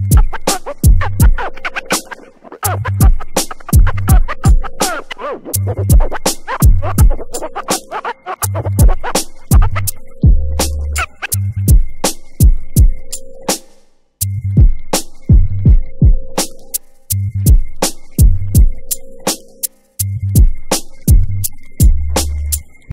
Bye.